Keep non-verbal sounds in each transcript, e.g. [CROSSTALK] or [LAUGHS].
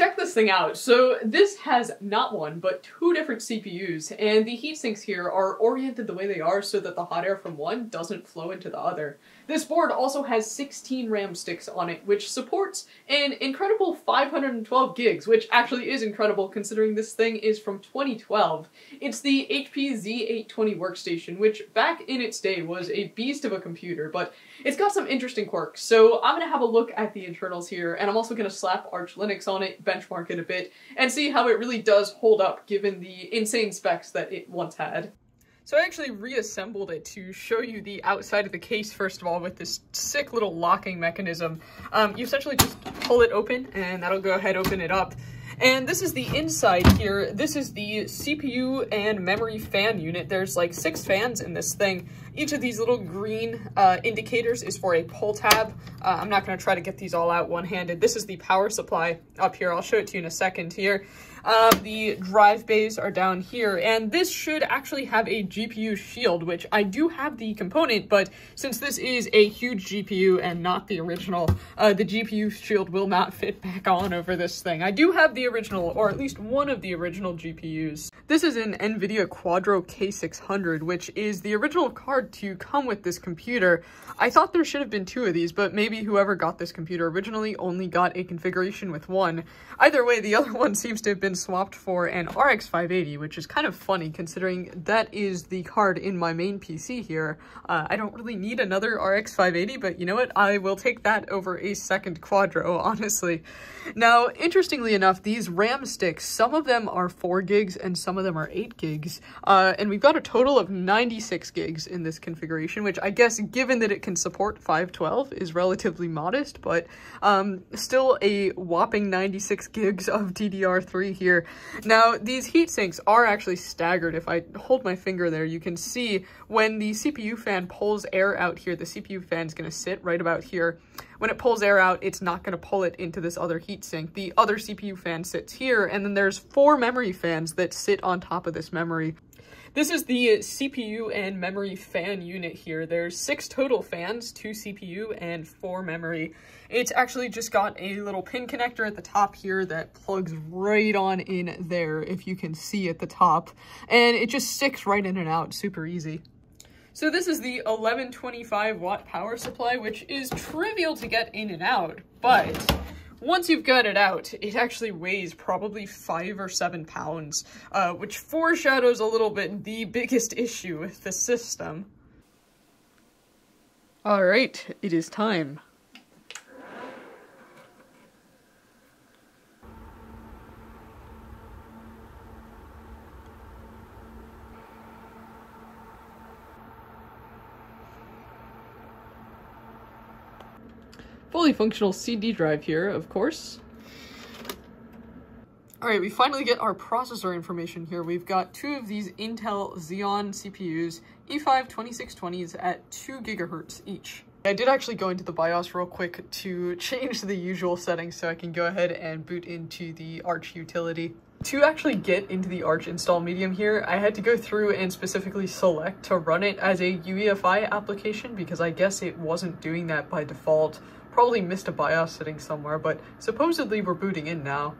Check this thing out. So this has not one, but two different CPUs, and the heat sinks here are oriented the way they are so that the hot air from one doesn't flow into the other. This board also has 16 RAM sticks on it, which supports an incredible 512 gigs, which actually is incredible considering this thing is from 2012. It's the HP Z820 workstation, which back in its day was a beast of a computer, but it's got some interesting quirks. So I'm to have a look at the internals here, and I'm also to slap Arch Linux on it, benchmark it a bit, and see how it really does hold up given the insane specs that it once had. So I actually reassembled it to show you the outside of the case first of all with this sick little locking mechanism. Um, you essentially just pull it open and that'll go ahead open it up. And this is the inside here. This is the CPU and memory fan unit. There's like six fans in this thing. Each of these little green uh, indicators is for a pull tab. Uh, I'm not going to try to get these all out one-handed. This is the power supply up here. I'll show it to you in a second here. Um, the drive bays are down here, and this should actually have a GPU shield, which I do have the component, but since this is a huge GPU and not the original, uh, the GPU shield will not [LAUGHS] fit back on over this thing. I do have the original, or at least one of the original GPUs. This is an NVIDIA Quadro K600, which is the original card to come with this computer. I thought there should have been two of these, but maybe whoever got this computer originally only got a configuration with one. Either way, the [LAUGHS] other one seems to have been been swapped for an RX 580, which is kind of funny considering that is the card in my main PC here. Uh, I don't really need another RX 580, but you know what? I will take that over a second Quadro, [LAUGHS] honestly. Now, interestingly enough, these RAM sticks, some of them are 4 gigs and some of them are 8 gigs, uh, and we've got a total of 96 gigs in this configuration, which I guess, given that it can support 512, is relatively modest, but um, still a whopping 96 gigs of DDR3 here. Now, these heat sinks are actually staggered. If I hold my finger there, you can see when the CPU fan pulls air out here, the CPU fan is going to sit right about here. When it pulls air out, it's not going to pull it into this other heat sink. The other CPU fan sits here, and then there's four memory fans that sit on top of this memory. This is the CPU and memory fan unit here. There's six total fans, two CPU and four memory. It's actually just got a little pin connector at the top here that plugs right on in there, if you can see at the top. And it just sticks right in and out, super easy. So this is the 1125 watt power supply, which is trivial to get in and out, but once you've got it out, it actually weighs probably five or seven pounds, uh, which foreshadows a little bit the biggest issue with the system. Alright, it is time. Fully functional CD drive here, of course. Alright, we finally get our processor information here. We've got two of these Intel Xeon CPUs, E5 2620s at 2 gigahertz each. I did actually go into the BIOS real quick to [LAUGHS] change the usual settings so I can go ahead and boot into the Arch utility. To actually get into the Arch install medium here, I had to go through and specifically select to run it as a UEFI application because I guess it wasn't doing that by default Probably missed a BIOS setting somewhere, but supposedly we're booting in now.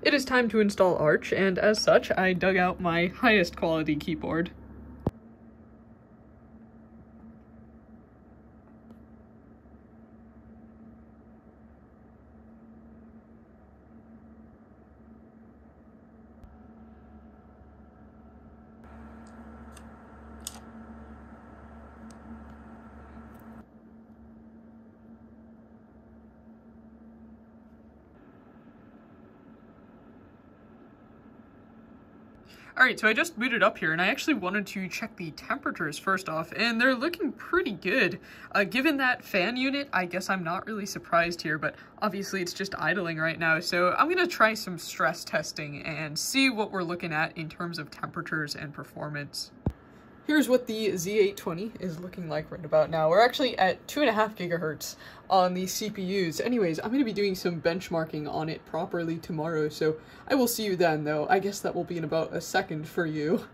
It is time to install Arch, and as such, I dug out my highest quality keyboard. Alright, so I just booted up here, and I actually wanted to check the temperatures first off, and they're looking pretty good. Uh, given that fan unit, I guess I'm not really surprised here, but obviously it's just idling right now, so I'm going to try some stress testing and see what we're looking at in terms of temperatures and performance. Here's what the Z820 is looking like right about now. We're actually at 2.5 gigahertz on the CPUs. Anyways, I'm going to be doing some benchmarking on it properly tomorrow, so I will see you then, though. I guess that will be in about a second for you.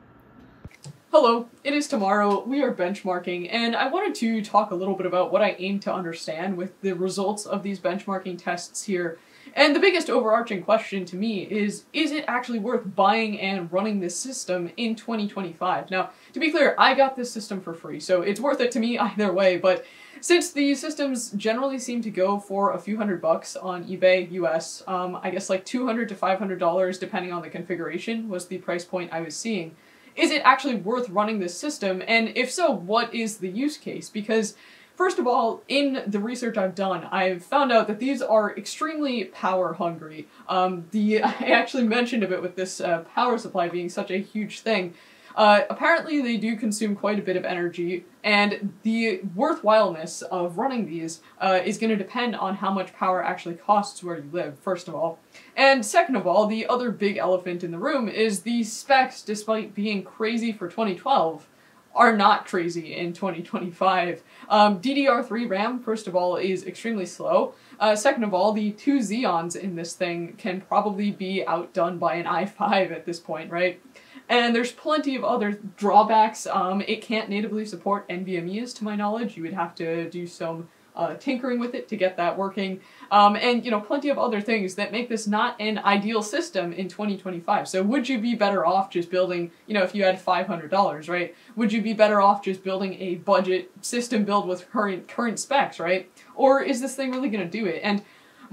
Hello, it is tomorrow. We are benchmarking, and I wanted to talk a little bit about what I aim to understand with the results of these benchmarking tests here And the biggest overarching question to me is, is it actually worth buying and running this system in 2025? Now, to be clear, I got this system for free, so it's worth it to me [LAUGHS] either way, but since the systems generally seem to go for a few hundred bucks on eBay US, um, I guess like 200 to $500 depending on the configuration was the price point I was seeing. Is it actually worth running this system? And if so, what is the use case? Because First of all, in the research I've done, I've found out that these are extremely power hungry. Um, the [LAUGHS] I actually mentioned a bit with this uh, power supply being such a huge thing. Uh, apparently they do consume quite a bit of energy, and the worthwhileness of running these uh, is going to depend on how much power actually costs where you live, first of all. And second of all, the other big elephant in the room is the specs, despite being crazy for 2012, are not crazy in 2025. Um, DDR3 RAM, first of all, is extremely slow. Uh, second of all, the two Xeons in this thing can probably be outdone by an i5 at this point, right? And there's plenty of other drawbacks. Um, it can't natively support NVMEs, to my knowledge. You would have to do some uh, tinkering with it to get that working, um, and you know plenty of other things that make this not an ideal system in 2025. So would you be better off just building, you know, if you had $500, right? Would you be better off just building a budget system build with current current specs, right? Or is this thing really going to do it? And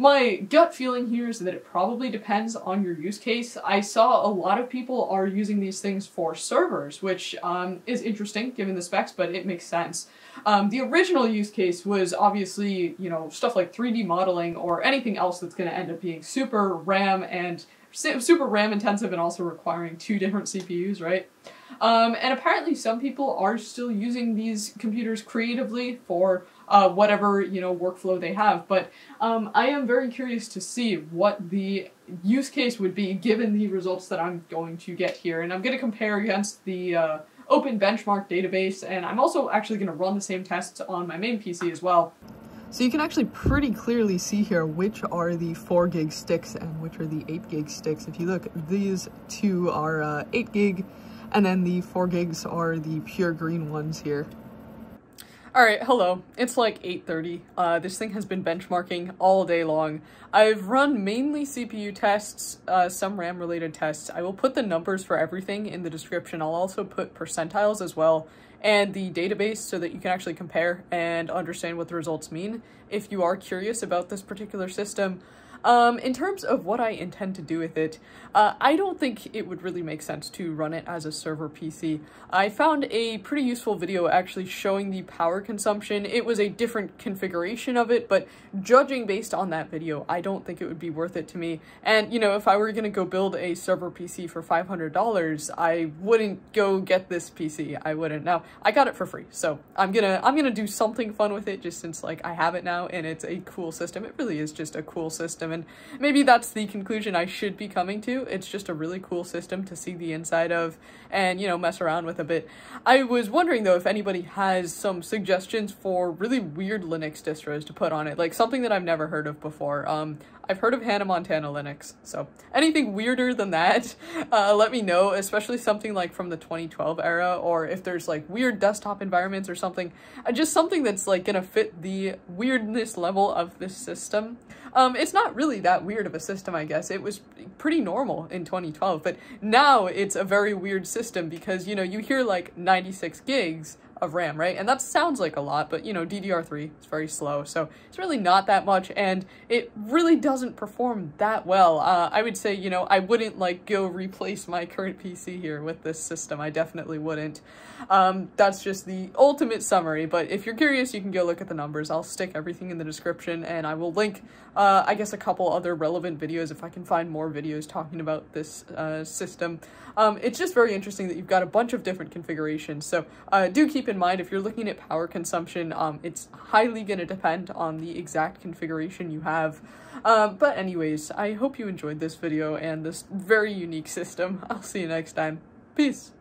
my gut feeling here is that it probably depends on your use case. I saw a lot of people are using these things for servers, which um, is interesting given the specs, but it makes sense. Um, the original use case was obviously, you know, stuff like 3D modeling or anything else that's going to end up being super RAM and super RAM intensive and also requiring two different CPUs, right? Um, and apparently some people are still using these computers creatively for uh, whatever you know workflow they have. But um, I am very curious to see what the use case would be given the results that I'm going to get here, and I'm going to compare against the uh, Open Benchmark database, and I'm also actually going to run the same tests on my main PC as well. So you can actually pretty clearly see here which are the 4 gig sticks and which are the 8 gig sticks. If you look, these two are uh, 8 gig, and then the 4 gigs are the pure green ones here. Alright, hello. It's like 8.30. Uh, this thing has been benchmarking all day long. I've run mainly CPU tests, uh, some RAM-related tests. I will put the numbers for everything in the description. I'll also put percentiles as well, and the database so that you can actually compare and understand what the results mean. If you are curious about this particular system, um, in terms of what I intend to do with it, uh, I don't think it would really make sense to run it as a server PC. I found a pretty useful video actually showing the power consumption. It was a different configuration of it, but judging based on that video, I don't think it would be worth it to me. And, you know, if I were going to go build a server PC for $500, I wouldn't go get this PC. I wouldn't. Now, I got it for free, so I'm gonna, I'm gonna do something fun with it just since, like, I have it now and it's a cool system. It really is just a cool system and maybe that's the conclusion I should be coming to. It's just a really cool system to see the inside of and, you know, mess around with a bit. I was wondering, though, if anybody has some suggestions for really weird Linux distros to put on it, like something that I've never heard of before. Um, I've heard of Hannah Montana Linux, so anything weirder than that, [LAUGHS] uh, let me know, especially something like from the 2012 era, or if there's like weird desktop environments or something, uh, just something that's like gonna fit the weirdness level of this system. Um, it's not really that weird of a system, I guess. It was pretty normal in 2012, but now it's a very weird system because, you know, you hear like 96 gigs of RAM, right? And that sounds like a lot, but you know, DDR3 is very slow, so it's really not that much, and it really doesn't perform that well. Uh, I would say, you know, I wouldn't like go replace my current PC here with this system. I definitely wouldn't. Um, that's just the ultimate summary, but if you're curious, you can go look at the numbers. I'll stick everything in the description, and I will link, uh, I guess, a couple other relevant videos if I can find more videos talking about this uh, system. Um, it's just very interesting that you've got a bunch of different configurations, so uh, do keep in mind if you're looking at power consumption, um, it's highly going to depend on the exact configuration you have. Uh, but anyways, I hope you enjoyed this video and this very unique system. I'll see you next time. Peace!